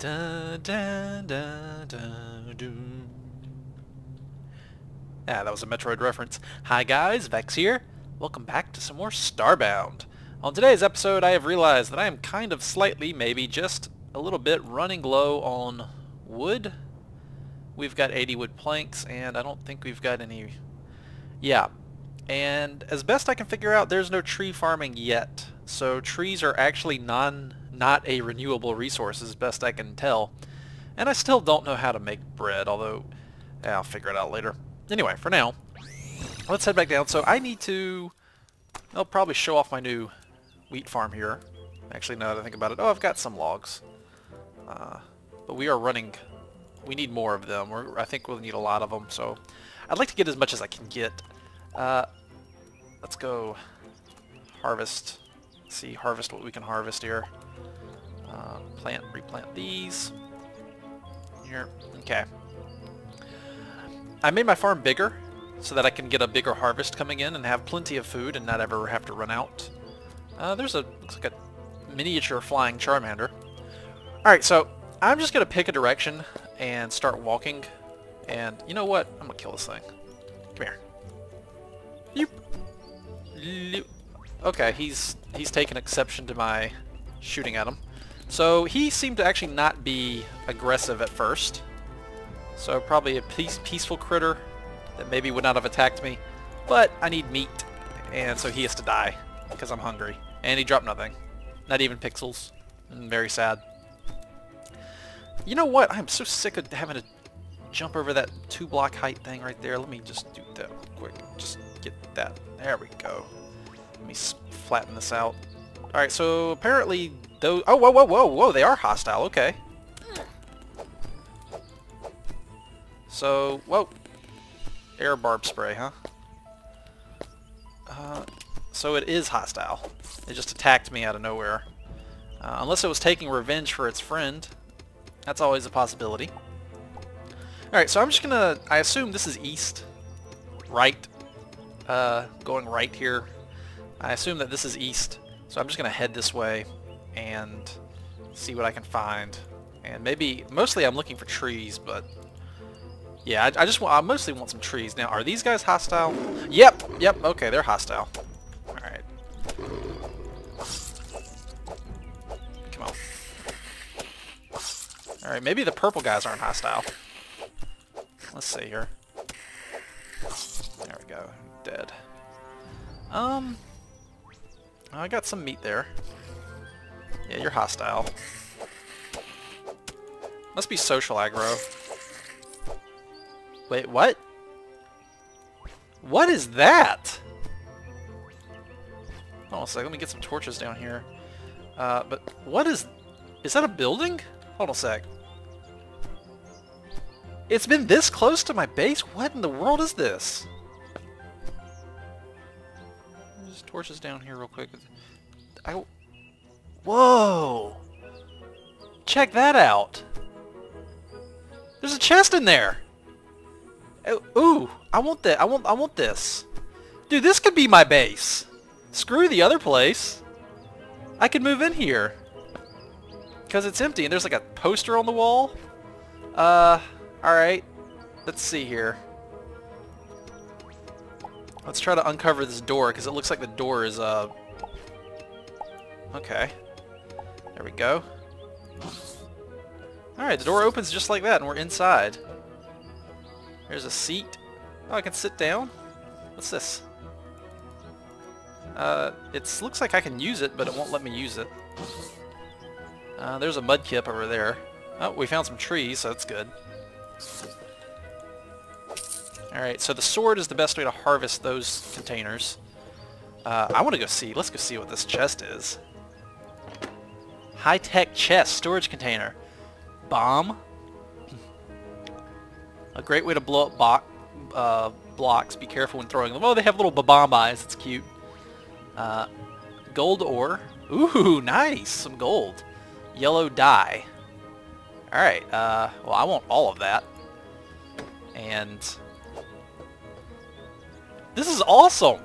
Da, da, da, da, doo. Ah, that was a Metroid reference. Hi guys, Vechs here. Welcome back to some more Starbound. On today's episode, I have realized that I am kind of slightly, maybe just a little bit, running low on wood. We've got 80 wood planks, and I don't think we've got any... Yeah, and as best I can figure out, there's no tree farming yet. So trees are actually non not a renewable resource as best I can tell. And I still don't know how to make bread, although yeah, I'll figure it out later. Anyway, for now, let's head back down. So I need to, I'll probably show off my new wheat farm here. Actually, now that I think about it, oh, I've got some logs. Uh, but we are running, we need more of them. We're, I think we'll need a lot of them, so I'd like to get as much as I can get. Uh, let's go harvest. see, harvest what we can harvest here. Uh, plant, replant these. Here, okay. I made my farm bigger so that I can get a bigger harvest coming in and have plenty of food and not ever have to run out. Uh, there's a, looks like a miniature flying Charmander. Alright, so I'm just going to pick a direction and start walking. And you know what? I'm going to kill this thing. Come here. Yoop. Okay, he's he's taken exception to my shooting at him. So he seemed to actually not be aggressive at first. So probably a peace, peaceful critter that maybe would not have attacked me. But I need meat, and so he has to die because I'm hungry. And he dropped nothing. Not even pixels. I'm very sad. You know what? I'm so sick of having to jump over that two block height thing right there. Let me just do that real quick. Just get that. There we go. Let me flatten this out. Alright, so apparently those... Oh, whoa, whoa, whoa, whoa, they are hostile. Okay. So, whoa. Air barb spray, huh? Uh, so it is hostile. It just attacked me out of nowhere. Uh, unless it was taking revenge for its friend. That's always a possibility. Alright, so I'm just gonna... I assume this is east. Right. Uh, going right here. I assume that this is east. So I'm just gonna head this way and see what I can find. And maybe... Mostly I'm looking for trees, but... Yeah, I, I just want... I mostly want some trees. Now, are these guys hostile? Yep! Yep, okay, they're hostile. Alright. Come on. Alright, maybe the purple guys aren't hostile. Let's see here. There we go. Dead. Um... I got some meat there. Yeah, you're hostile. Must be social aggro. Wait, what? What is that? Hold on a sec, let me get some torches down here. Uh, but what is... Is that a building? Hold on a sec. It's been this close to my base? What in the world is this? Just torches down here real quick. I... Whoa! Check that out! There's a chest in there! Oh, ooh, I want that. I want. I want this. Dude, this could be my base. Screw the other place. I could move in here. Because it's empty and there's like a poster on the wall. Uh, alright. Let's see here. Let's try to uncover this door because it looks like the door is, uh... Okay. There we go. Alright, the door opens just like that and we're inside. There's a seat. Oh, I can sit down? What's this? Uh, it looks like I can use it, but it won't let me use it. Uh, there's a mudkip over there. Oh, we found some trees, so that's good. Alright, so the sword is the best way to harvest those containers. Uh, I want to go see. Let's go see what this chest is. High-tech chest, storage container. Bomb. A great way to blow up uh, blocks. Be careful when throwing them. Oh, they have little bomb eyes. It's cute. Uh, gold ore. Ooh, nice. Some gold. Yellow dye. Alright, uh, well, I want all of that. And... This is awesome!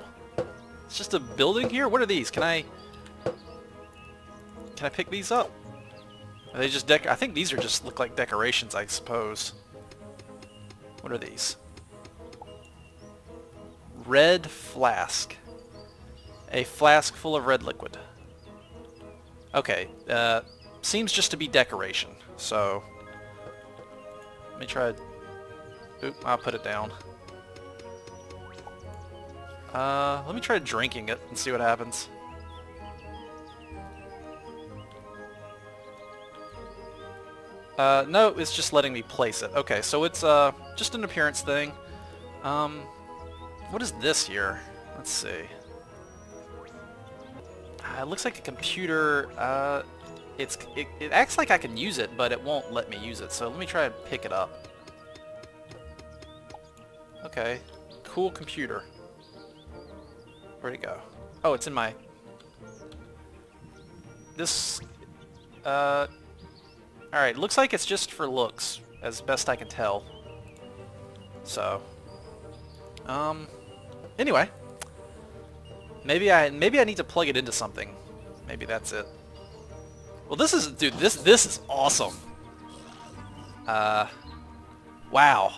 It's just a building here? What are these? Can I... Can I pick these up? Are they just dec- I think these are just look like decorations, I suppose. What are these? Red flask. A flask full of red liquid. Okay, uh, seems just to be decoration, so... Let me try... Oop, I'll put it down. Uh, let me try drinking it and see what happens. Uh, no, it's just letting me place it. Okay, so it's uh, just an appearance thing. Um, what is this here? Let's see. Uh, it looks like a computer. Uh, it's it, it acts like I can use it, but it won't let me use it. So let me try and pick it up. Okay, cool computer. Where'd it go? Oh, it's in my... This... Uh... Alright, looks like it's just for looks, as best I can tell. So... Um... Anyway. Maybe I maybe I need to plug it into something. Maybe that's it. Well, this is... Dude, this, this is awesome. Uh... Wow.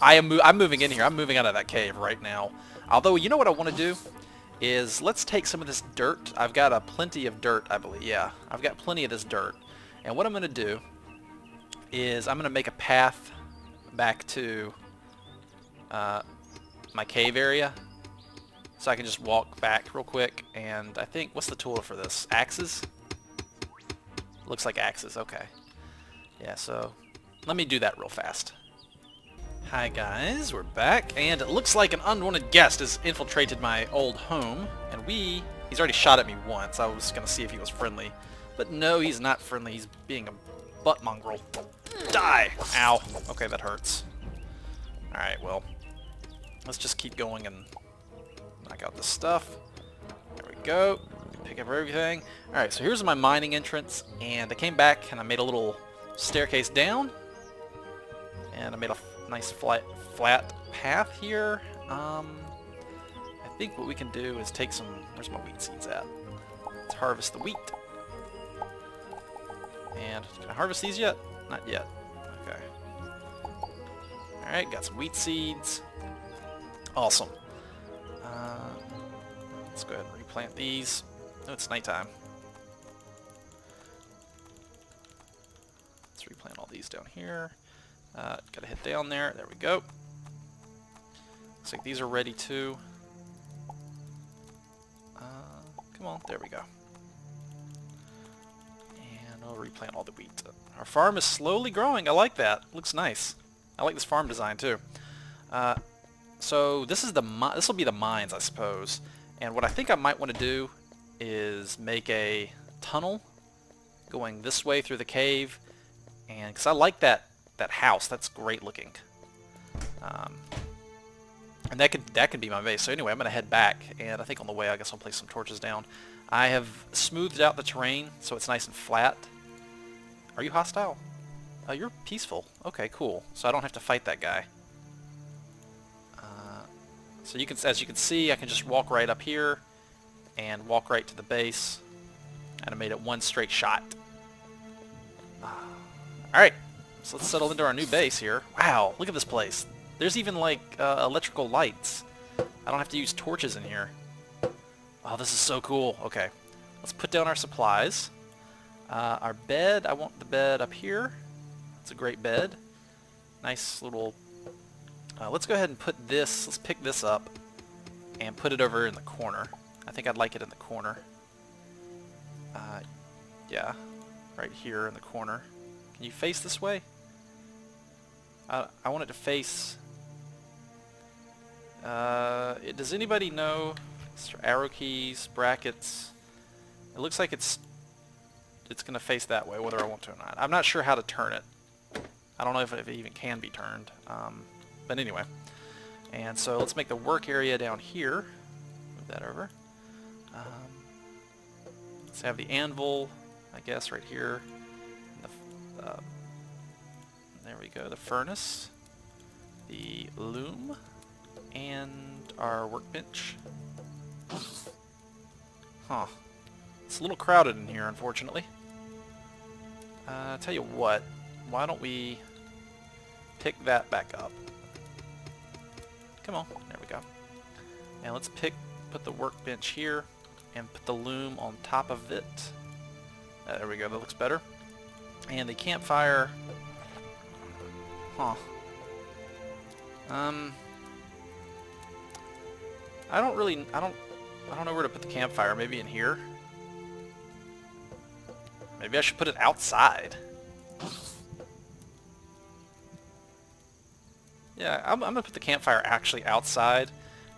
I am mo I'm moving in here. I'm moving out of that cave right now. Although, you know what I want to do? Is let's take some of this dirt. I've got a plenty of dirt, I believe. Yeah, I've got plenty of this dirt. And what I'm going to do is I'm going to make a path back to uh, my cave area. So I can just walk back real quick. And I think, what's the tool for this? Axes? Looks like axes, okay. Yeah, so let me do that real fast. Hi guys, we're back, and it looks like an unwanted guest has infiltrated my old home, and we... He's already shot at me once, I was gonna see if he was friendly. But no, he's not friendly, he's being a butt mongrel. Die! Ow. Okay, that hurts. Alright, well, let's just keep going and knock out this stuff. There we go. Pick up everything. Alright, so here's my mining entrance, and I came back and I made a little staircase down, and I made a nice flat flat path here. Um, I think what we can do is take some... Where's my wheat seeds at? Let's harvest the wheat. And can I harvest these yet? Not yet. Okay. Alright, got some wheat seeds. Awesome. Uh, let's go ahead and replant these. Oh, it's nighttime. Let's replant all these down here. Uh, gotta hit down there. There we go. Looks like these are ready too. Uh, come on, there we go. And I'll replant all the wheat. Our farm is slowly growing. I like that. Looks nice. I like this farm design too. Uh, so this is the this will be the mines, I suppose. And what I think I might want to do is make a tunnel going this way through the cave, and because I like that that house. That's great looking. Um, and that could that could be my base. So anyway, I'm going to head back, and I think on the way I guess I'll place some torches down. I have smoothed out the terrain so it's nice and flat. Are you hostile? Uh, you're peaceful. Okay, cool. So I don't have to fight that guy. Uh, so you can, as you can see, I can just walk right up here and walk right to the base. And I made it one straight shot. Alright, so let's settle into our new base here. Wow, look at this place. There's even like uh, electrical lights. I don't have to use torches in here. Oh, this is so cool. Okay, let's put down our supplies. Uh, our bed, I want the bed up here. It's a great bed. Nice little... Uh, let's go ahead and put this, let's pick this up and put it over in the corner. I think I'd like it in the corner. Uh, yeah, right here in the corner. Can you face this way? Uh, I want it to face... Uh, does anybody know arrow keys, brackets? It looks like it's it's going to face that way, whether I want to or not. I'm not sure how to turn it. I don't know if it even can be turned. Um, but anyway. And so let's make the work area down here. Move that over. Um, let's have the anvil, I guess, right here. Uh, there we go, the furnace, the loom, and our workbench. Huh. It's a little crowded in here, unfortunately. Uh, tell you what, why don't we pick that back up? Come on, there we go. And let's pick, put the workbench here, and put the loom on top of it. Uh, there we go, that looks better. And the campfire, huh. Um, I don't really, I don't, I don't know where to put the campfire. Maybe in here? Maybe I should put it outside. Yeah, I'm, I'm, gonna put the campfire actually outside.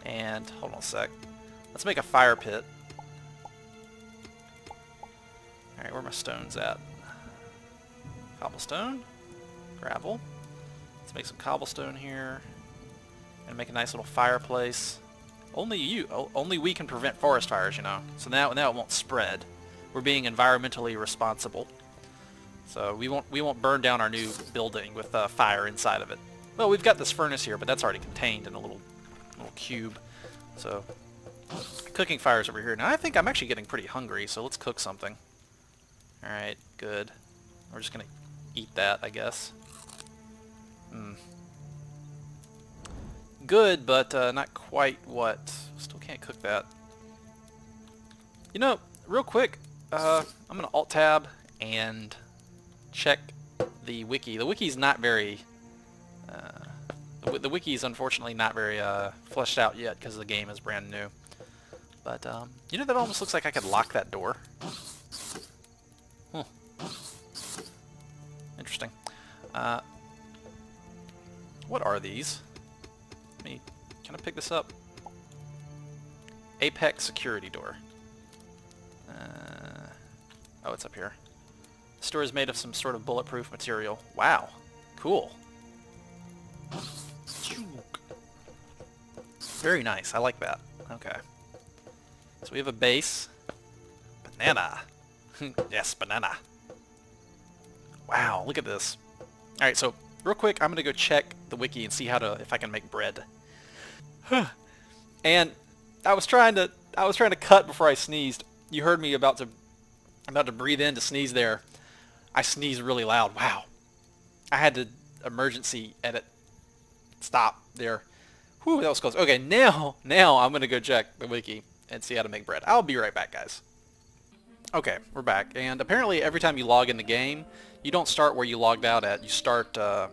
And, hold on a sec. Let's make a fire pit. Alright, where are my stones at? Cobblestone. Gravel. Let's make some cobblestone here. And make a nice little fireplace. Only you, only we can prevent forest fires, you know. So now, now it won't spread. We're being environmentally responsible. So we won't, we won't burn down our new building with uh, fire inside of it. Well, we've got this furnace here, but that's already contained in a little, little cube. So, cooking fires over here. Now I think I'm actually getting pretty hungry, so let's cook something. Alright, good. We're just gonna eat that, I guess. Hmm good, but uh, not quite what. Still can't cook that. You know, real quick, uh, I'm going to Alt-Tab and check the wiki. The wiki's not very... Uh, the, the wiki's unfortunately not very uh, fleshed out yet because the game is brand new. But, um, you know that almost looks like I could lock that door? Huh. Interesting. Uh, what are these? me. Can I pick this up? Apex security door. Oh, it's up here. The store is made of some sort of bulletproof material. Wow. Cool. Very nice. I like that. Okay. So we have a base. Banana. yes, banana. Wow, look at this. Alright, so real quick, I'm going to go check the wiki and see how to if I can make bread. and I was trying to I was trying to cut before I sneezed. You heard me about to about to breathe in to sneeze there. I sneezed really loud. Wow. I had to emergency edit. Stop there. Whew, that was close. Okay, now now I'm gonna go check the wiki and see how to make bread. I'll be right back, guys. Okay, we're back. And apparently every time you log in the game, you don't start where you logged out at. You start uh,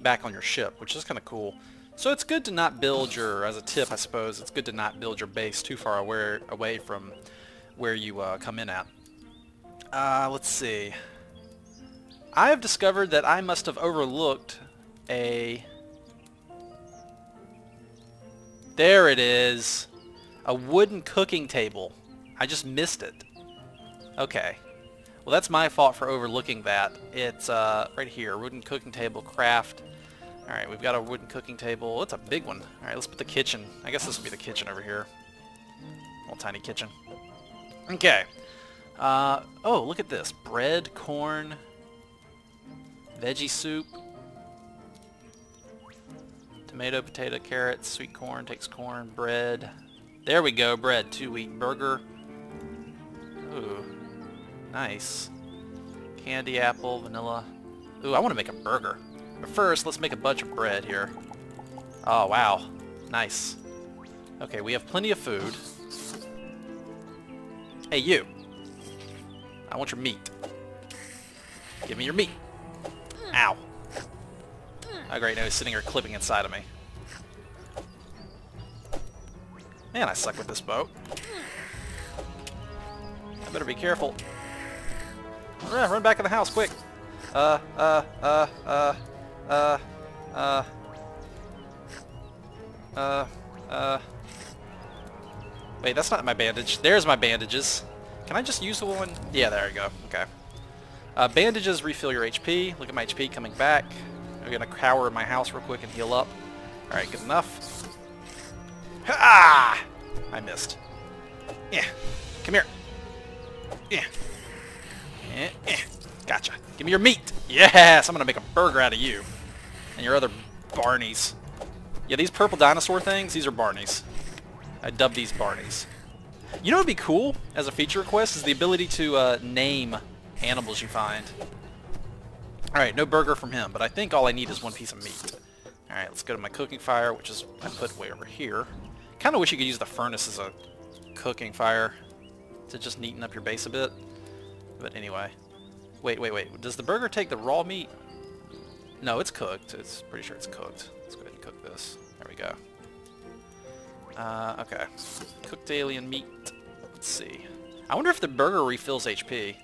back on your ship, which is kind of cool. So it's good to not build your, as a tip I suppose, it's good to not build your base too far away, away from where you uh, come in at. Uh, let's see. I have discovered that I must have overlooked a... There it is. A wooden cooking table. I just missed it. Okay. Well, that's my fault for overlooking that. It's uh, right here, wooden cooking table, craft. Alright, we've got a wooden cooking table. It's a big one. Alright, let's put the kitchen. I guess this will be the kitchen over here. Little tiny kitchen. Okay. Uh, oh, look at this. Bread, corn, veggie soup, tomato, potato, carrots, sweet corn, takes corn, bread. There we go, bread. Two wheat burger. Ooh, nice. Candy apple, vanilla. Ooh, I want to make a burger. But first, let's make a bunch of bread here. Oh, wow. Nice. Okay, we have plenty of food. Hey, you. I want your meat. Give me your meat. Ow. Oh, great. Now he's sitting here clipping inside of me. Man, I suck with this boat. I better be careful. run back in the house, quick. Uh, uh, uh, uh. Uh, uh, uh, uh. Wait, that's not my bandage. There's my bandages. Can I just use the one? Yeah, there you go. Okay. Uh, bandages refill your HP. Look at my HP coming back. I'm gonna cower in my house real quick and heal up. Alright, good enough. Ah! I missed. Yeah. Come here. Yeah. Yeah. yeah. Gotcha. Give me your meat. Yes! I'm gonna make a burger out of you. And your other Barneys. Yeah, these purple dinosaur things, these are Barneys. I dub these Barneys. You know what would be cool as a feature request is the ability to uh, name animals you find. Alright, no burger from him, but I think all I need is one piece of meat. Alright, let's go to my cooking fire, which is I put way over here. Kind of wish you could use the furnace as a cooking fire to just neaten up your base a bit. But anyway. Wait, wait, wait. Does the burger take the raw meat? No, it's cooked. It's pretty sure it's cooked. Let's go ahead and cook this. There we go. Uh, okay. Cooked alien meat. Let's see. I wonder if the burger refills HP.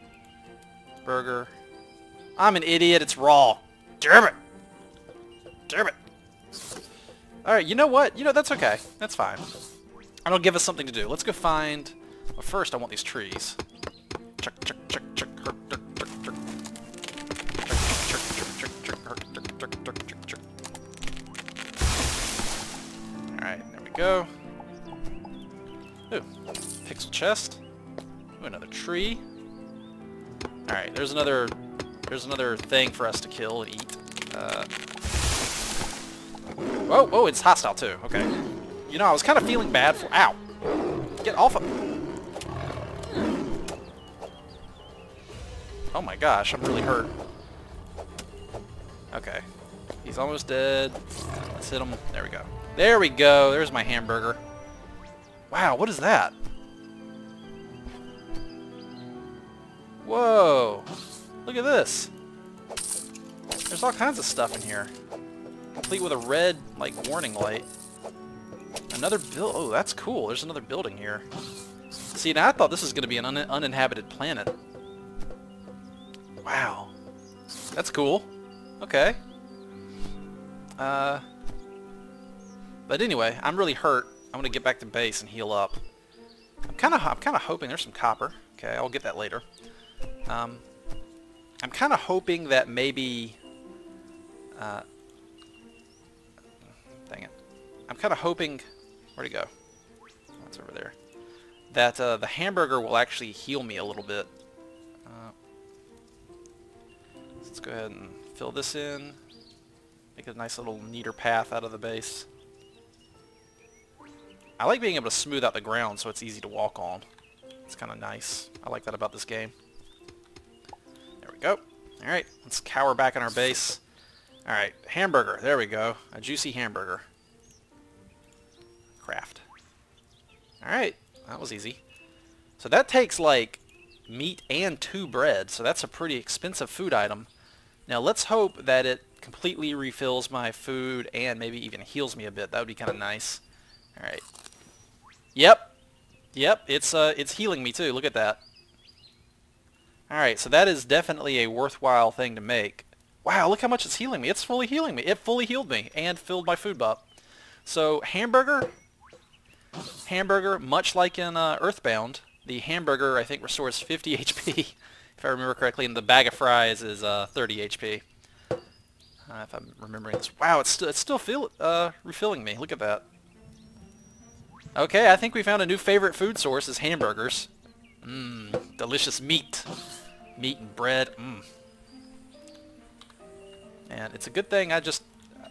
Burger. I'm an idiot. It's raw. Damn it. Damn it. Alright, you know what? You know, that's okay. That's fine. It'll give us something to do. Let's go find... Well, first I want these trees. Chest. Ooh, another tree. Alright, there's another there's another thing for us to kill and eat. Uh, oh, oh, it's hostile too. Okay. You know, I was kind of feeling bad for... Ow! Get off of... Oh my gosh, I'm really hurt. Okay. He's almost dead. Let's hit him. There we go. There we go. There's my hamburger. Wow, what is that? Whoa! Look at this. There's all kinds of stuff in here. Complete with a red, like, warning light. Another build. Oh, that's cool. There's another building here. See, now I thought this was going to be an un uninhabited planet. Wow. That's cool. Okay. Uh. But anyway, I'm really hurt. I'm gonna get back to base and heal up. I'm kind of I'm kind of hoping there's some copper. Okay, I'll get that later. Um, I'm kind of hoping that maybe... Uh, dang it. I'm kind of hoping... Where'd it go? That's over there. That uh, the hamburger will actually heal me a little bit. Uh, let's go ahead and fill this in. Make a nice little neater path out of the base. I like being able to smooth out the ground so it's easy to walk on. It's kind of nice. I like that about this game go. Alright, let's cower back in our base. Alright, hamburger. There we go. A juicy hamburger. Craft. Alright, that was easy. So that takes like meat and two bread, so that's a pretty expensive food item. Now let's hope that it completely refills my food and maybe even heals me a bit. That would be kind of nice. Alright. Yep. Yep, it's uh, it's healing me too. Look at that. Alright, so that is definitely a worthwhile thing to make. Wow, look how much it's healing me. It's fully healing me. It fully healed me and filled my food buff. So, hamburger, hamburger, much like in uh, Earthbound, the hamburger, I think, restores 50 HP, if I remember correctly, and the bag of fries is uh, 30 HP. Uh, if I'm remembering this. Wow, it's, st it's still feel, uh, refilling me. Look at that. Okay, I think we found a new favorite food source is hamburgers. Mmm, delicious meat meat and bread. Mmm. And it's a good thing I just,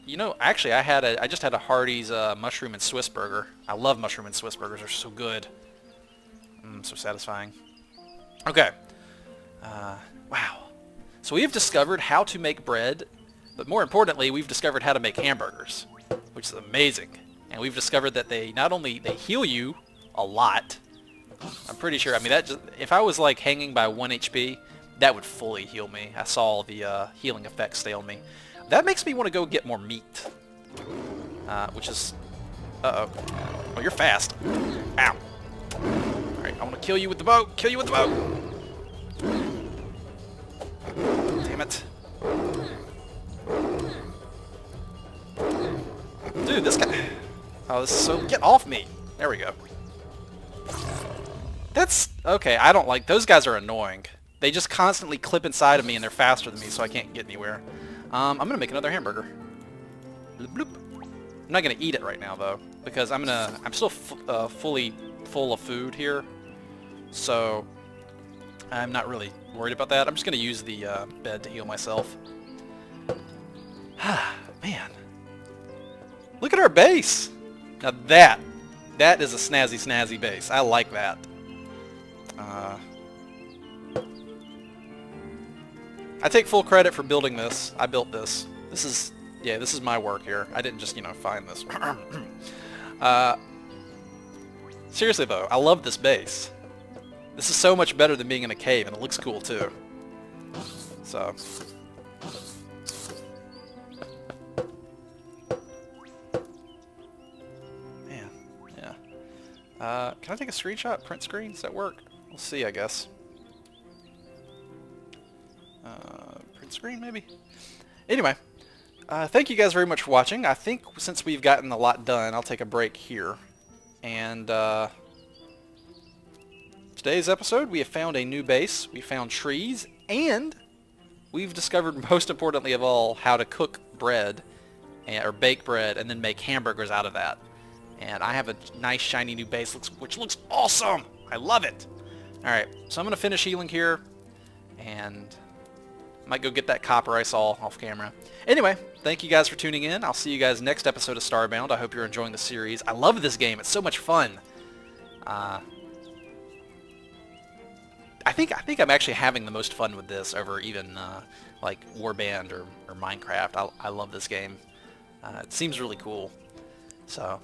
you know, actually I had a, I just had a Hardee's uh, mushroom and Swiss burger. I love mushroom and Swiss burgers. They're so good. Mmm, so satisfying. Okay. Uh, wow. So we have discovered how to make bread, but more importantly, we've discovered how to make hamburgers, which is amazing. And we've discovered that they not only they heal you a lot, I'm pretty sure. I mean, that just, if I was like hanging by one HP, that would fully heal me. I saw all the uh, healing effects stay on me. That makes me want to go get more meat. Uh, which is... Uh-oh. Oh, you're fast. Ow. Alright, I want to kill you with the bow. Kill you with the bow. Damn it. Dude, this guy... Oh, this is so... Get off me! There we go. That's... Okay, I don't like... Those guys are annoying. They just constantly clip inside of me and they're faster than me, so I can't get anywhere. Um, I'm gonna make another hamburger. Bloop, bloop. I'm not gonna eat it right now though, because I'm gonna. I'm still uh, fully full of food here, so I'm not really worried about that. I'm just gonna use the uh, bed to heal myself. Ah, man, look at our base. Now that, that is a snazzy snazzy base. I like that. I take full credit for building this. I built this. This is, yeah, this is my work here. I didn't just, you know, find this. uh, seriously though, I love this base. This is so much better than being in a cave, and it looks cool too. So, man, yeah. Uh, can I take a screenshot? Print screen? Does that work? We'll see, I guess. Screen, maybe? Anyway, uh, thank you guys very much for watching. I think since we've gotten a lot done, I'll take a break here. And uh, today's episode, we have found a new base. We found trees, and we've discovered, most importantly of all, how to cook bread, or bake bread, and then make hamburgers out of that. And I have a nice shiny new base, which looks awesome! I love it! Alright, so I'm going to finish healing here, and might go get that copper I saw off camera. Anyway, thank you guys for tuning in. I'll see you guys next episode of Starbound. I hope you're enjoying the series. I love this game. It's so much fun. Uh, I think I think I'm actually having the most fun with this over even uh, like Warband or, or Minecraft. I, I love this game. Uh, it seems really cool. So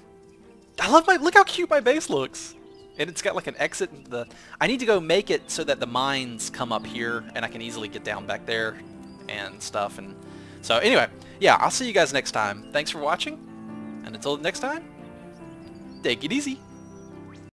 I love my look how cute my base looks. And it's got like an exit. The I need to go make it so that the mines come up here and I can easily get down back there and stuff. And so anyway, yeah, I'll see you guys next time. Thanks for watching. And until next time, take it easy.